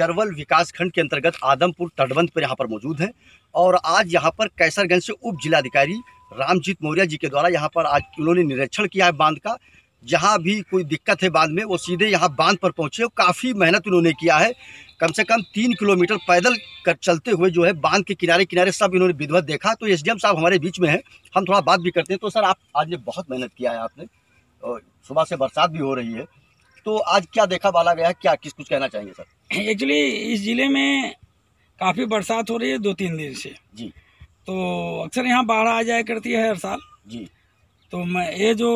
चरवल विकास खंड के अंतर्गत आदमपुर, तटबंध पर यहाँ पर मौजूद हैं। और आज यहाँ पर कैसरगंज से उप जिलाधिकारी रामजीत मौर्या जी के द्वारा यहाँ पर आज उन्होंने निरीक्षण किया है बाँध का। जहाँ भी कोई दिक्कत है बाँध में, वो सीधे यहाँ बाँध पर पहुँचे और काफ़ी मेहनत उन्होंने किया है। कम से कम तीन किलोमीटर पैदल कर चलते हुए जो है बाँध के किनारे किनारे सब इन्होंने विधिवत देखा। तो एसडीएम साहब हमारे बीच में है, हम थोड़ा बात भी करते हैं। तो सर, आप आज ने बहुत मेहनत किया है आपने, और सुबह से बरसात भी हो रही है। तो आज क्या देखा बाला गया क्या किस कुछ कहना चाहेंगे सर? एक्चुअली इस ज़िले में काफ़ी बरसात हो रही है दो तीन दिन से। जी। तो अक्सर यहाँ बाढ़ आ जाया करती है हर साल। जी। तो मैं ये जो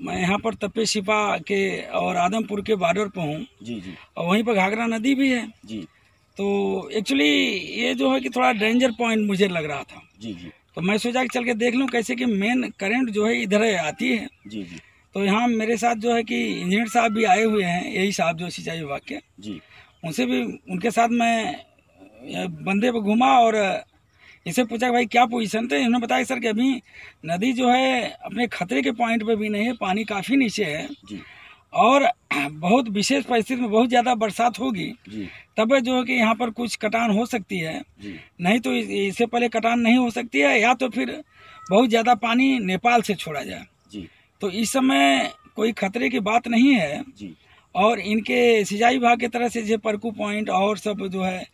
मैं यहाँ पर तपे सिपा के और आदमपुर के बॉर्डर पर हूँ। जी जी। और वहीं पर घाघरा नदी भी है। जी। तो एक्चुअली ये जो है कि थोड़ा डेंजर पॉइंट मुझे लग रहा था। जी जी। तो मैं सोचा कि चल के देख लूँ कैसे कि मेन करंट जो है इधर आती है। जी जी। तो यहाँ मेरे साथ जो है कि इंजीनियर साहब भी आए हुए हैं यही साहब जो सिंचाई विभाग के। जी। उनसे भी उनके साथ मैं बंदे पर घूमा और इसे पूछा कि भाई क्या पोजीशन थे? इन्होंने बताया सर कि अभी नदी जो है अपने खतरे के पॉइंट पे भी नहीं है पानी काफ़ी नीचे है। जी। और बहुत विशेष परिस्थिति में बहुत ज़्यादा बरसात होगी। तब जो है कि यहाँ पर कुछ कटान हो सकती है। जी। नहीं तो इससे पहले कटान नहीं हो सकती है या तो फिर बहुत ज़्यादा पानी नेपाल से छोड़ा जाए। तो इस समय कोई खतरे की बात नहीं है। जी। और इनके सिंचाई विभाग की तरफ़ से जो परकू पॉइंट और सब जो है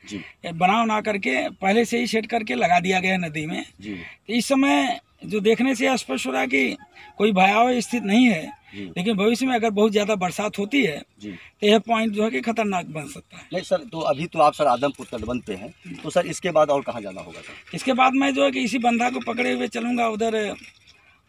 बना बना करके पहले से ही सेट करके लगा दिया गया है नदी में। जी। तो इस समय जो देखने से स्पष्ट हो रहा है कि कोई भयावह स्थिति नहीं है लेकिन भविष्य में अगर बहुत ज़्यादा बरसात होती है तो यह पॉइंट जो है कि खतरनाक बन सकता है। नहीं सर तो अभी तो आप सर आदमपुर तटबंध पे हैं तो सर इसके बाद और कहाँ जाना होगा सर? इसके बाद मैं जो है कि इसी बंधा को पकड़े हुए चलूँगा उधर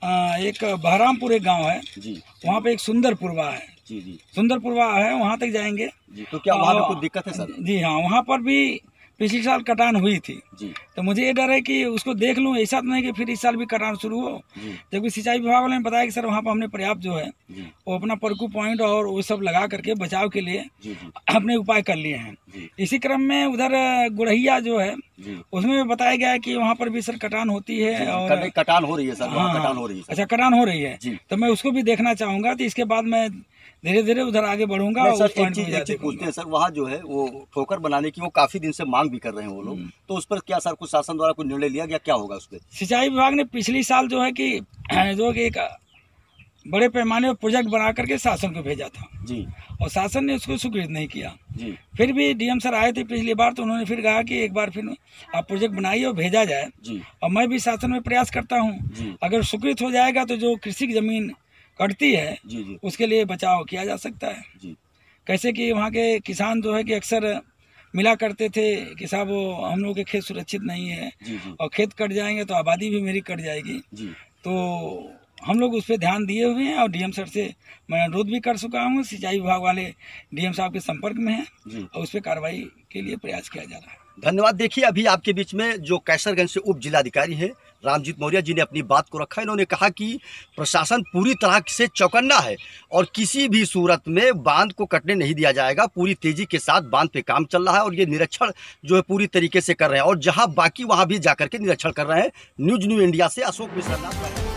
एक बहरामपुर एक गाँव है। जी। वहाँ पे एक सुंदरपुरवा है। जी जी। सुंदरपुरवा है वहाँ तक जाएँगे। जी तो क्या वहाँ पे कुछ दिक्कत है सर? जी हाँ वहाँ पर भी पिछले साल कटान हुई थी। जी। तो मुझे ये डर है कि उसको देख लूँ ऐसा तो नहीं कि फिर इस साल भी कटान शुरू हो। जबकि सिंचाई विभाग वाले ने बताया कि सर वहाँ पर हमने पर्याप्त जो है वो अपना परकू पॉइंट और वो सब लगा करके बचाव के लिए अपने उपाय कर लिए हैं। इसी क्रम में उधर गुड़हिया जो है उसमें भी बताया गया है कि वहाँ पर भी सर कटान होती है और कटान हो रही है सर हाँ, कटान हो रही है अच्छा कटान हो रही है। तो मैं उसको भी देखना चाहूँगा तो इसके बाद मैं धीरे धीरे उधर आगे बढ़ूँगा और सर एक चीज़ एक चीज़ पूछते हैं सर वहाँ जो है वो ठोकर बनाने की वो काफ़ी दिन से मांग भी कर रहे हैं वो लोग। हम्म। तो उस पर क्या सर कुछ शासन द्वारा कुछ निर्णय लिया गया? क्या होगा उस पर? सिंचाई विभाग ने पिछले साल जो है कि जो कि एक बड़े पैमाने पर प्रोजेक्ट बना करके शासन को भेजा था। जी। और शासन ने उसको स्वीकृत नहीं किया। जी। फिर भी डीएम सर आए थे पिछली बार तो उन्होंने फिर कहा कि एक बार फिर आप प्रोजेक्ट बनाइए और भेजा जाए। जी। और मैं भी शासन में प्रयास करता हूँ। अगर स्वीकृत हो जाएगा तो जो कृषि की ज़मीन कटती है जी जी। उसके लिए बचाव किया जा सकता है। जी। कैसे कि वहाँ के किसान जो है कि अक्सर मिला करते थे कि साहब वो हम लोग के खेत सुरक्षित नहीं है जी जी। और खेत कट जाएँगे तो आबादी भी मेरी कट जाएगी। जी। तो हम लोग उस पर ध्यान दिए हुए हैं और डीएम सर से मैं अनुरोध भी कर चुका हूँ सिंचाई विभाग वाले डीएम साहब के संपर्क में हैं और उस पर कार्रवाई के लिए प्रयास किया जा रहा है। धन्यवाद। देखिए, अभी आपके बीच में जो कैसरगंज से उप जिलाधिकारी हैं, रामजीत मौर्य जी ने अपनी बात को रखा इन्होंने कहा कि प्रशासन पूरी तरह से चौकन्ना है और किसी भी सूरत में बाँध को कटने नहीं दिया जाएगा। पूरी तेज़ी के साथ बाँध पे काम चल रहा है और ये निरीक्षण जो है पूरी तरीके से कर रहे हैं। और जहाँ बाकी वहाँ भी जाकर के निरीक्षण कर रहे हैं, न्यूज़ न्यू इंडिया से अशोक मिश्रा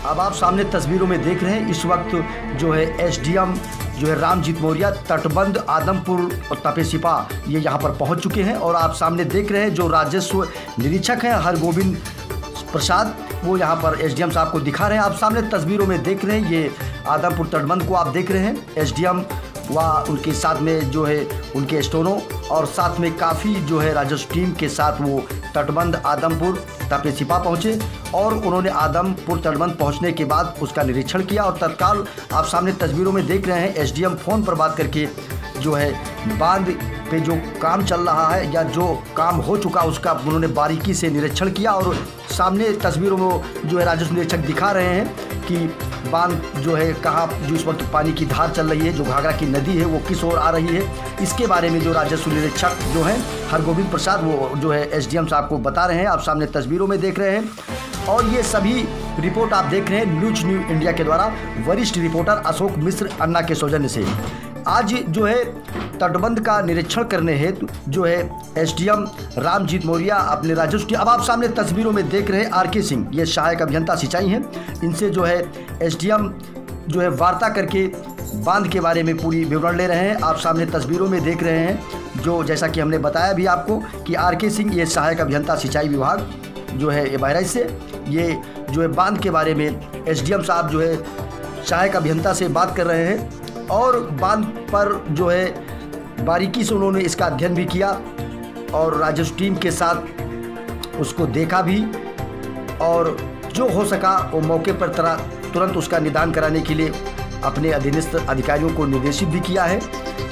अब आप सामने तस्वीरों में देख रहे हैं, इस वक्त जो है एसडीएम जो है रामजीत मौर्य, तटबंध, आदमपुर और तपेसिपा ये यहाँ पर पहुँच चुके हैं और आप सामने देख रहे हैं जो राजस्व निरीक्षक हैं, हरगोविंद प्रसाद, वो यहाँ पर एसडीएम साहब को दिखा रहे हैं। आप सामने तस्वीरों में देख रहे हैं, ये आदमपुर तटबंध को आप देख रहे हैं। एसडीएम व उनके साथ में जो है उनके स्टोनों और साथ में काफ़ी जो है राजस्व टीम के साथ वो तटबंध आदमपुर तपेसिपा पहुँचे और उन्होंने आदमपुर तटबंध पहुँचने के बाद उसका निरीक्षण किया और तत्काल आप सामने तस्वीरों में देख रहे हैं एसडीएम फ़ोन पर बात करके जो है बाँध पे जो काम चल रहा है या जो काम हो चुका उसका उन्होंने बारीकी से निरीक्षण किया और सामने तस्वीरों में जो है राजस्व निरीक्षक दिखा रहे हैं कि बाँध जो है कहाँ जो इस वक्त पानी की धार चल रही है, जो घाघरा की नदी है, वो किस ओर आ रही है। इसके बारे में जो राजस्व निरीक्षक जो हैं, हरगोविंद प्रसाद, वो जो है एसडीएम साहब को बता रहे हैं। आप सामने तस्वीरों में देख रहे हैं। और ये सभी रिपोर्ट आप देख रहे हैं न्यूज़ न्यू इंडिया के द्वारा। वरिष्ठ रिपोर्टर अशोक मिश्र अन्ना के सौजन्य से। आज जो है तटबंध का निरीक्षण करने हेतु जो है एसडीएम रामजीत मौर्या अपने राजस्व की अब आप सामने तस्वीरों में देख रहे आर के सिंह। ये सहायक अभियंता सिंचाई हैं। इनसे जो है एसडीएम जो है वार्ता करके बाँध के बारे में पूरी विवरण ले रहे हैं। आप सामने तस्वीरों में देख रहे हैं जो जैसा कि हमने बताया भी आपको कि आर के सिंह ये सहायक अभियंता सिंचाई विभाग जो है ये बहराइच से ये जो है बाँध के बारे में एसडीएम साहब जो है सहायक अभियंता से बात कर रहे हैं। और बाँध पर जो है, बारीकी से उन्होंने इसका अध्ययन भी किया और राजस्व टीम के साथ उसको देखा भी और जो हो सका, वो मौके पर तरा तुरंत उसका निदान कराने के लिए अपने अधीनस्थ अधिकारियों को निर्देशित भी किया है।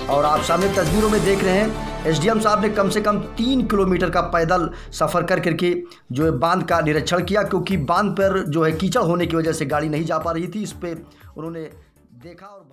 और आप सामने तस्वीरों में देख रहे हैं, एसडीएम साहब ने कम से कम तीन किलोमीटर का पैदल सफ़र कर करके जो है, बाँध का निरीक्षण किया क्योंकि बाँध पर जो है, कीचड़ होने की वजह से गाड़ी नहीं जा पा रही थी। इस पर उन्होंने देखा और